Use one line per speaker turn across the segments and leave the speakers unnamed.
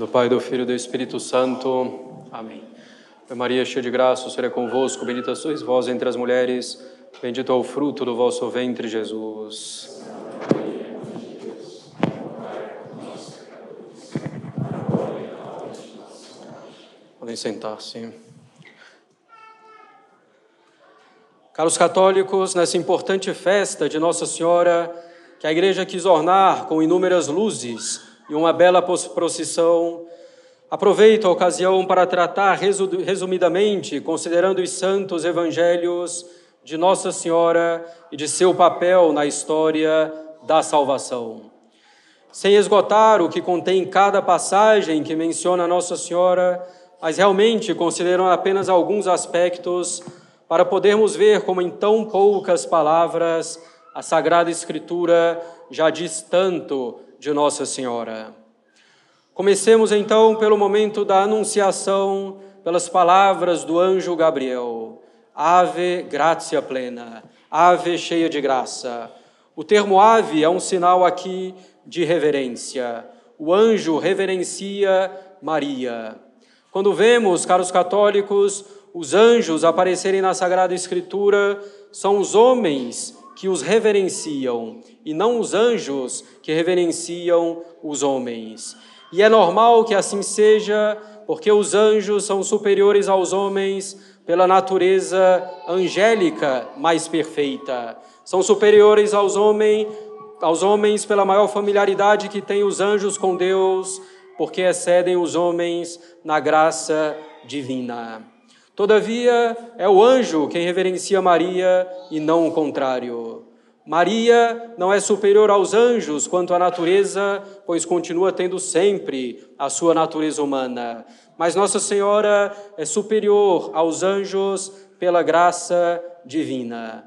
Do Pai, do Filho e do Espírito Santo. Amém. Maria, cheia de graça, o Senhor é convosco, bendita sois vós entre as mulheres, bendito é o fruto do vosso ventre, Jesus. Podem sentar-se. Caros católicos, nessa importante festa de Nossa Senhora, que a Igreja quis ornar com inúmeras luzes e uma bela procissão, aproveito a ocasião para tratar resumidamente, considerando os santos evangelhos, de Nossa Senhora e de seu papel na história da salvação. Sem esgotar o que contém cada passagem que menciona Nossa Senhora, mas realmente considerando apenas alguns aspectos para podermos ver como em tão poucas palavras a Sagrada Escritura já diz tanto de Nossa Senhora. Comecemos então pelo momento da anunciação, pelas palavras do anjo Gabriel. Ave, gratia plena, ave cheia de graça. O termo ave é um sinal aqui de reverência. O anjo reverencia Maria. Quando vemos, caros católicos, os anjos aparecerem na Sagrada Escritura, são os homens que os reverenciam e não os anjos que reverenciam os homens. E é normal que assim seja, porque os anjos são superiores aos homens pela natureza angélica mais perfeita. São superiores aos homens, aos homens pela maior familiaridade que têm os anjos com Deus, porque excedem os homens na graça divina. Todavia, é o anjo quem reverencia Maria e não o contrário. Maria não é superior aos anjos quanto à natureza, pois continua tendo sempre a sua natureza humana. Mas Nossa Senhora é superior aos anjos pela graça divina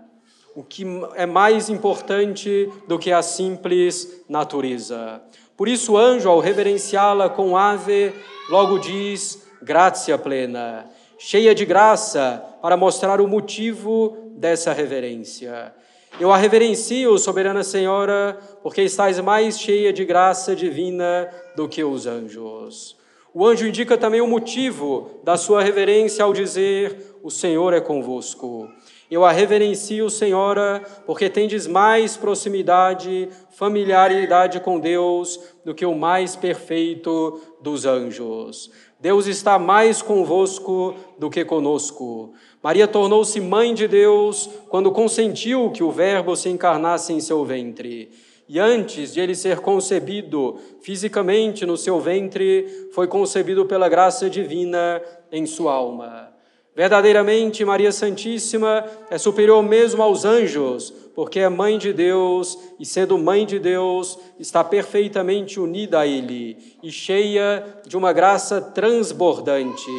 o que é mais importante do que a simples natureza. Por isso, o anjo, ao reverenciá-la com ave, logo diz: graça plena, cheia de graça, para mostrar o motivo dessa reverência. Eu a reverencio, soberana Senhora, porque estás mais cheia de graça divina do que os anjos. O anjo indica também o motivo da sua reverência ao dizer: O Senhor é convosco. Eu a reverencio, Senhora, porque tendes mais proximidade, familiaridade com Deus do que o mais perfeito dos anjos. Deus está mais convosco do que conosco. Maria tornou-se mãe de Deus quando consentiu que o Verbo se encarnasse em seu ventre. E antes de ele ser concebido fisicamente no seu ventre, foi concebido pela graça divina em sua alma. Verdadeiramente, Maria Santíssima é superior mesmo aos anjos, porque é mãe de Deus e, sendo mãe de Deus, está perfeitamente unida a Ele e cheia de uma graça transbordante,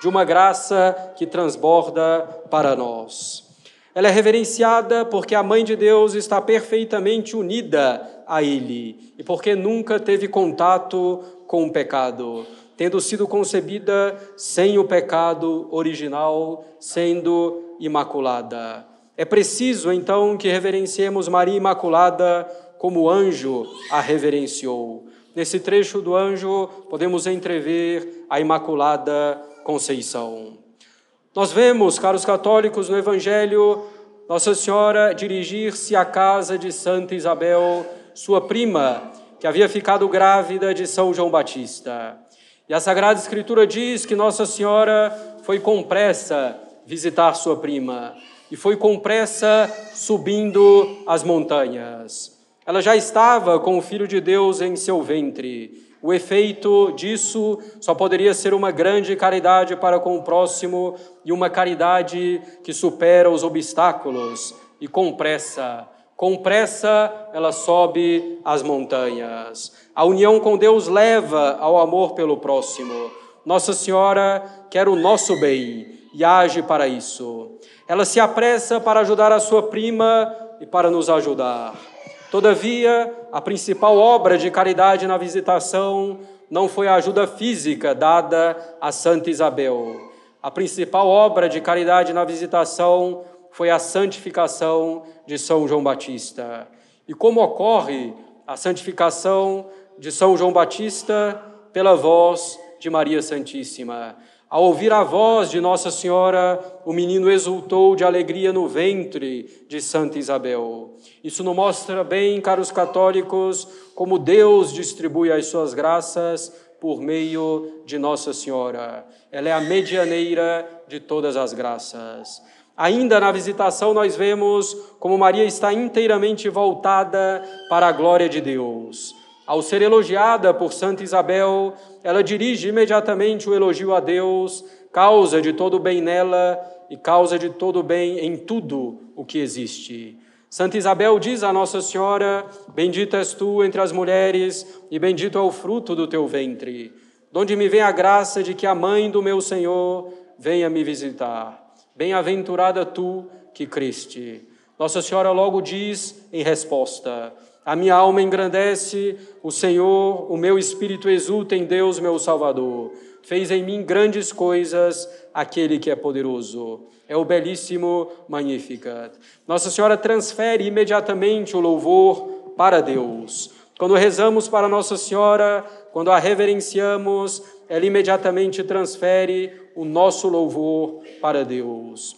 de uma graça que transborda para nós. Ela é reverenciada porque a mãe de Deus está perfeitamente unida a Ele e porque nunca teve contato com o pecado tendo sido concebida sem o pecado original, sendo imaculada. É preciso, então, que reverenciemos Maria Imaculada como o anjo a reverenciou. Nesse trecho do anjo, podemos entrever a Imaculada Conceição. Nós vemos, caros católicos, no Evangelho, Nossa Senhora dirigir-se à casa de Santa Isabel, sua prima, que havia ficado grávida de São João Batista. E a Sagrada Escritura diz que Nossa Senhora foi com pressa visitar sua prima e foi com pressa subindo as montanhas. Ela já estava com o Filho de Deus em seu ventre. O efeito disso só poderia ser uma grande caridade para com o próximo e uma caridade que supera os obstáculos e com pressa com pressa ela sobe as montanhas. A união com Deus leva ao amor pelo próximo. Nossa Senhora quer o nosso bem e age para isso. Ela se apressa para ajudar a sua prima e para nos ajudar. Todavia, a principal obra de caridade na visitação não foi a ajuda física dada a Santa Isabel. A principal obra de caridade na visitação foi a santificação de São João Batista. E como ocorre a santificação de São João Batista, pela voz de Maria Santíssima. Ao ouvir a voz de Nossa Senhora, o menino exultou de alegria no ventre de Santa Isabel. Isso nos mostra bem, caros católicos, como Deus distribui as suas graças por meio de Nossa Senhora. Ela é a medianeira de todas as graças. Ainda na visitação, nós vemos como Maria está inteiramente voltada para a glória de Deus. Ao ser elogiada por Santa Isabel, ela dirige imediatamente o elogio a Deus, causa de todo o bem nela e causa de todo o bem em tudo o que existe. Santa Isabel diz a Nossa Senhora: Bendita és tu entre as mulheres, e bendito é o fruto do teu ventre, donde me vem a graça de que a mãe do meu Senhor venha me visitar. Bem-aventurada tu que criste. Nossa Senhora logo diz em resposta: a minha alma engrandece o Senhor, o meu espírito exulta em Deus, meu Salvador. Fez em mim grandes coisas aquele que é poderoso. É o belíssimo Magnificat. Nossa Senhora transfere imediatamente o louvor para Deus. Quando rezamos para Nossa Senhora, quando a reverenciamos, ela imediatamente transfere o nosso louvor para Deus.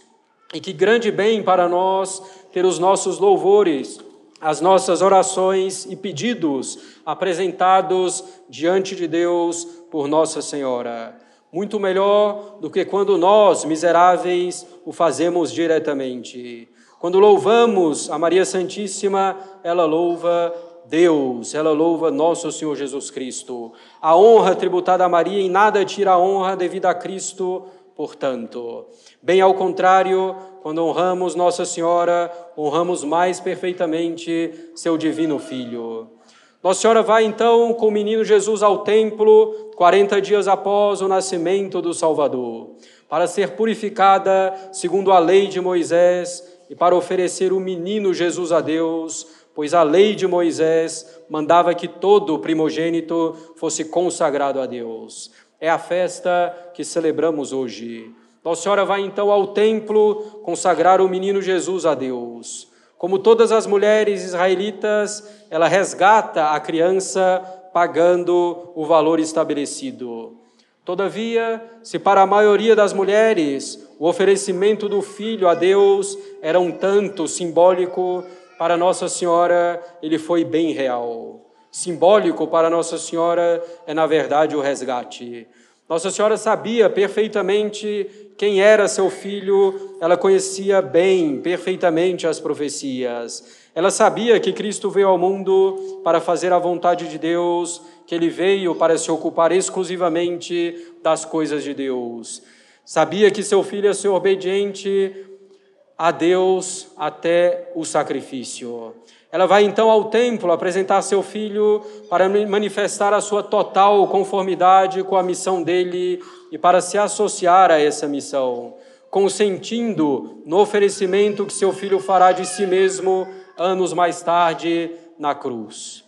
E que grande bem para nós ter os nossos louvores as nossas orações e pedidos apresentados diante de Deus por Nossa Senhora. Muito melhor do que quando nós, miseráveis, o fazemos diretamente. Quando louvamos a Maria Santíssima, ela louva Deus, ela louva nosso Senhor Jesus Cristo. A honra tributada a Maria em nada tira a honra devida a Cristo, portanto. Bem ao contrário, quando honramos Nossa Senhora, honramos mais perfeitamente seu divino Filho. Nossa Senhora vai então com o menino Jesus ao templo, 40 dias após o nascimento do Salvador, para ser purificada segundo a lei de Moisés e para oferecer o menino Jesus a Deus, pois a lei de Moisés mandava que todo primogênito fosse consagrado a Deus. É a festa que celebramos hoje. Nossa Senhora vai então ao templo consagrar o menino Jesus a Deus. Como todas as mulheres israelitas, ela resgata a criança pagando o valor estabelecido. Todavia, se para a maioria das mulheres o oferecimento do filho a Deus era um tanto simbólico, para Nossa Senhora ele foi bem real. Simbólico para Nossa Senhora é, na verdade, o resgate. Nossa Senhora sabia perfeitamente quem era seu filho, ela conhecia bem, perfeitamente as profecias. Ela sabia que Cristo veio ao mundo para fazer a vontade de Deus, que ele veio para se ocupar exclusivamente das coisas de Deus. Sabia que seu filho ia ser obediente a Deus até o sacrifício. Ela vai então ao templo apresentar seu filho para manifestar a sua total conformidade com a missão dele e para se associar a essa missão, consentindo no oferecimento que seu filho fará de si mesmo anos mais tarde na cruz.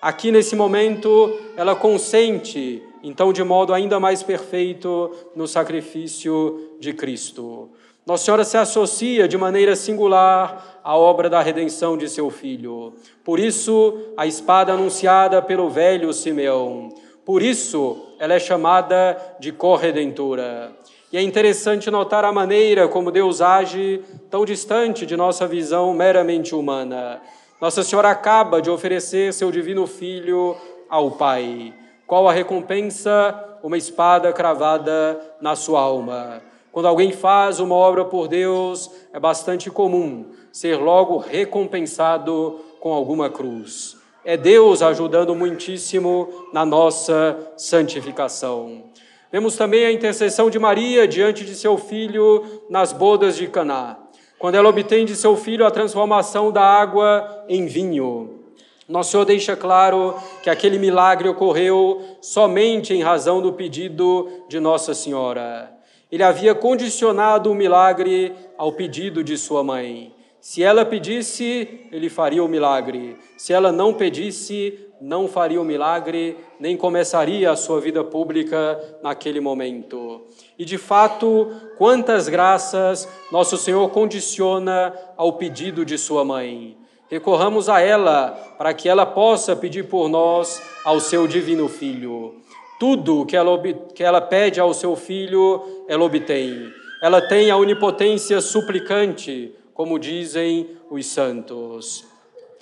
Aqui nesse momento, ela consente, então, de modo ainda mais perfeito, no sacrifício de Cristo. Nossa Senhora se associa de maneira singular à obra da redenção de seu filho. Por isso, a espada anunciada pelo velho Simeão. Por isso, ela é chamada de corredentora. E é interessante notar a maneira como Deus age tão distante de nossa visão meramente humana. Nossa Senhora acaba de oferecer seu divino Filho ao Pai. Qual a recompensa? Uma espada cravada na sua alma. Quando alguém faz uma obra por Deus, é bastante comum ser logo recompensado com alguma cruz. É Deus ajudando muitíssimo na nossa santificação. Vemos também a intercessão de Maria diante de seu filho nas bodas de Caná, quando ela obtém de seu filho a transformação da água em vinho. Nosso Senhor deixa claro que aquele milagre ocorreu somente em razão do pedido de Nossa Senhora. Ele havia condicionado o milagre ao pedido de sua mãe. Se ela pedisse, ele faria o milagre. Se ela não pedisse, não faria o milagre, nem começaria a sua vida pública naquele momento. E de fato, quantas graças nosso Senhor condiciona ao pedido de sua mãe. Recorramos a ela para que ela possa pedir por nós ao seu divino Filho. Tudo que ela, que ela pede ao seu filho, ela obtém. Ela tem a onipotência suplicante, como dizem os santos.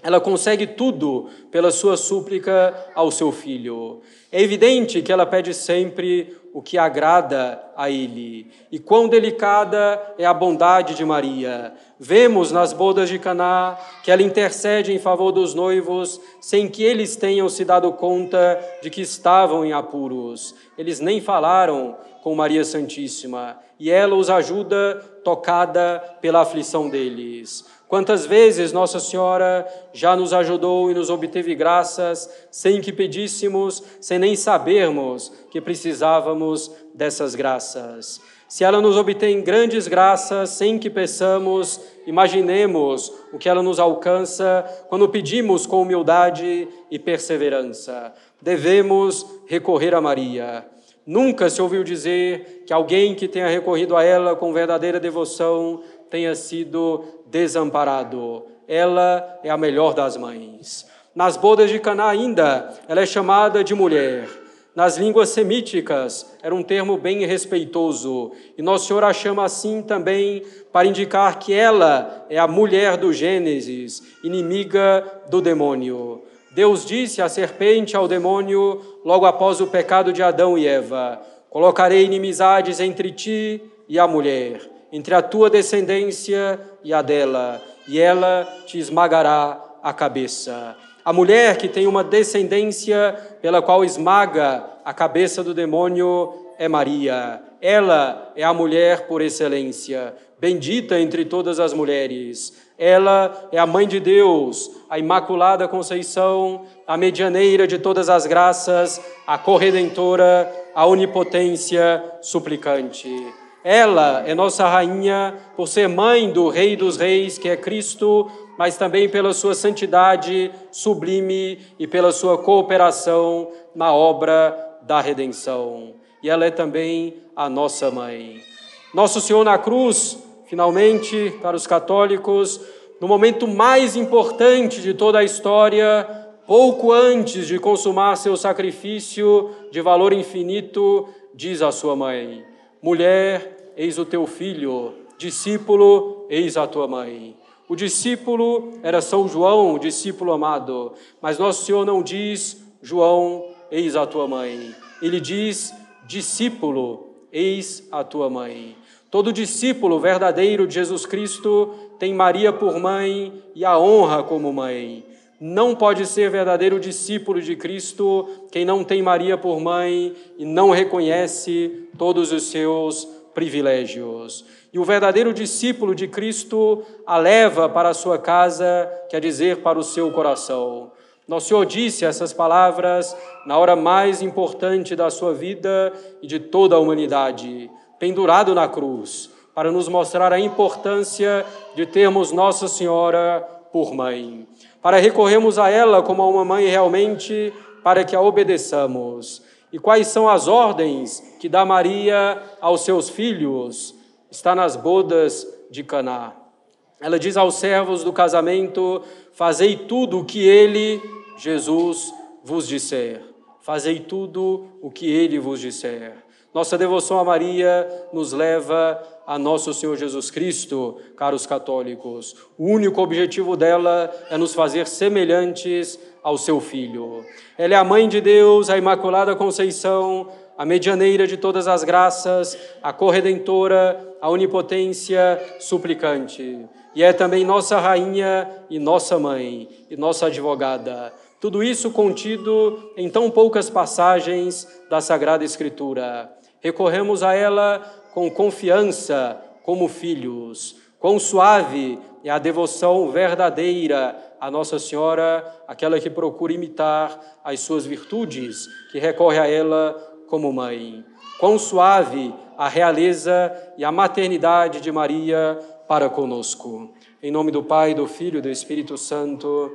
Ela consegue tudo pela sua súplica ao seu filho. É evidente que ela pede sempre o que agrada a ele. E quão delicada é a bondade de Maria. Vemos nas bodas de Caná que ela intercede em favor dos noivos sem que eles tenham se dado conta de que estavam em apuros. Eles nem falaram com Maria Santíssima, e ela os ajuda tocada pela aflição deles. Quantas vezes Nossa Senhora já nos ajudou e nos obteve graças sem que pedíssemos, sem nem sabermos que precisávamos dessas graças. Se ela nos obtém grandes graças sem que peçamos, imaginemos o que ela nos alcança quando pedimos com humildade e perseverança. Devemos recorrer a Maria. Nunca se ouviu dizer que alguém que tenha recorrido a ela com verdadeira devoção tenha sido desamparado. Ela é a melhor das mães. Nas bodas de Caná ainda, ela é chamada de mulher. Nas línguas semíticas, era um termo bem respeitoso. E Nossa Senhora a chama assim também para indicar que ela é a mulher do Gênesis, inimiga do demônio. Deus disse à serpente ao demônio, logo após o pecado de Adão e Eva: Colocarei inimizades entre ti e a mulher entre a tua descendência e a dela, e ela te esmagará a cabeça. A mulher que tem uma descendência pela qual esmaga a cabeça do demônio é Maria. Ela é a mulher por excelência, bendita entre todas as mulheres. Ela é a mãe de Deus, a Imaculada Conceição, a medianeira de todas as graças, a corredentora, a onipotência suplicante. Ela é nossa rainha por ser mãe do Rei dos Reis, que é Cristo, mas também pela sua santidade sublime e pela sua cooperação na obra da redenção. E ela é também a nossa mãe. Nosso Senhor na cruz, finalmente, para os católicos, no momento mais importante de toda a história, pouco antes de consumar seu sacrifício de valor infinito, diz à sua mãe: Mulher, eis o teu filho, discípulo, eis a tua mãe. O discípulo era São João, o discípulo amado, mas Nosso Senhor não diz, João, eis a tua mãe. Ele diz, discípulo, eis a tua mãe. Todo discípulo verdadeiro de Jesus Cristo tem Maria por mãe e a honra como mãe. Não pode ser verdadeiro discípulo de Cristo quem não tem Maria por mãe e não reconhece todos os seus privilégios. E o verdadeiro discípulo de Cristo a leva para a sua casa, quer dizer, para o seu coração. Nosso Senhor disse essas palavras na hora mais importante da sua vida e de toda a humanidade, pendurado na cruz, para nos mostrar a importância de termos Nossa Senhora por mãe para recorrermos a ela como a uma mãe realmente, para que a obedeçamos. E quais são as ordens que dá Maria aos seus filhos? Está nas bodas de Caná. Ela diz aos servos do casamento: Fazei tudo o que ele, Jesus, vos disser. Fazei tudo o que ele vos disser. Nossa devoção a Maria nos leva a nosso Senhor Jesus Cristo, caros católicos. O único objetivo dela é nos fazer semelhantes ao seu Filho. Ela é a mãe de Deus, a Imaculada Conceição, a medianeira de todas as graças, a corredentora, a onipotência suplicante. E é também nossa rainha e nossa mãe e nossa advogada. Tudo isso contido em tão poucas passagens da Sagrada Escritura. Recorremos a ela com confiança como filhos. Quão suave é a devoção verdadeira a Nossa Senhora, aquela que procura imitar as suas virtudes, que recorre a ela como mãe. Quão suave a realeza e a maternidade de Maria para conosco. Em nome do Pai, do Filho e do Espírito Santo.